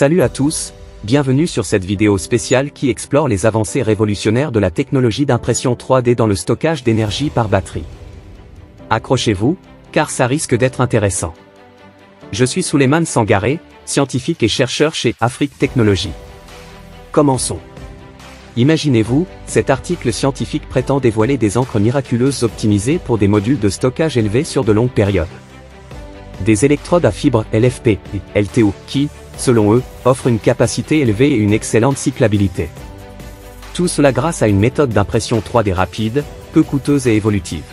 Salut à tous, bienvenue sur cette vidéo spéciale qui explore les avancées révolutionnaires de la technologie d'impression 3D dans le stockage d'énergie par batterie. Accrochez-vous, car ça risque d'être intéressant. Je suis Souleymane Sangaré, scientifique et chercheur chez Afrique Technologies. Commençons. Imaginez-vous, cet article scientifique prétend dévoiler des encres miraculeuses optimisées pour des modules de stockage élevés sur de longues périodes. Des électrodes à fibres LFP et LTO qui, selon eux, offrent une capacité élevée et une excellente cyclabilité. Tout cela grâce à une méthode d'impression 3D rapide, peu coûteuse et évolutive.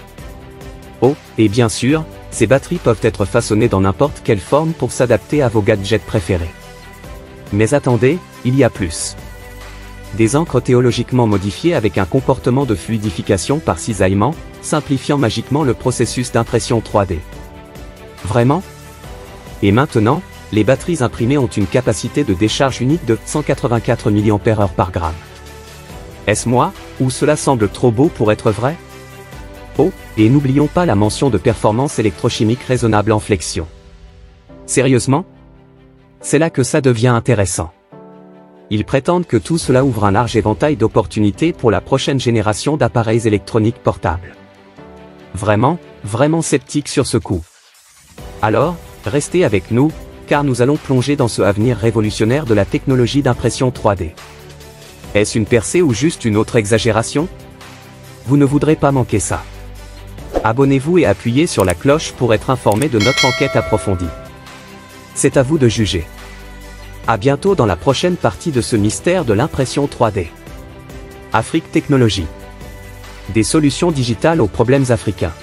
Oh, et bien sûr, ces batteries peuvent être façonnées dans n'importe quelle forme pour s'adapter à vos gadgets préférés. Mais attendez, il y a plus. Des encres théologiquement modifiées avec un comportement de fluidification par cisaillement, simplifiant magiquement le processus d'impression 3D. Vraiment? Et maintenant, les batteries imprimées ont une capacité de décharge unique de 184 mAh par gramme. Est-ce moi, ou cela semble trop beau pour être vrai? Oh, et n'oublions pas la mention de performance électrochimique raisonnable en flexion. Sérieusement? C'est là que ça devient intéressant. Ils prétendent que tout cela ouvre un large éventail d'opportunités pour la prochaine génération d'appareils électroniques portables. Vraiment, vraiment sceptique sur ce coup. Alors, restez avec nous, car nous allons plonger dans ce avenir révolutionnaire de la technologie d'impression 3D. Est-ce une percée ou juste une autre exagération? Vous ne voudrez pas manquer ça. Abonnez-vous et appuyez sur la cloche pour être informé de notre enquête approfondie. C'est à vous de juger. À bientôt dans la prochaine partie de ce mystère de l'impression 3D. Afrique Technologie. Des solutions digitales aux problèmes africains.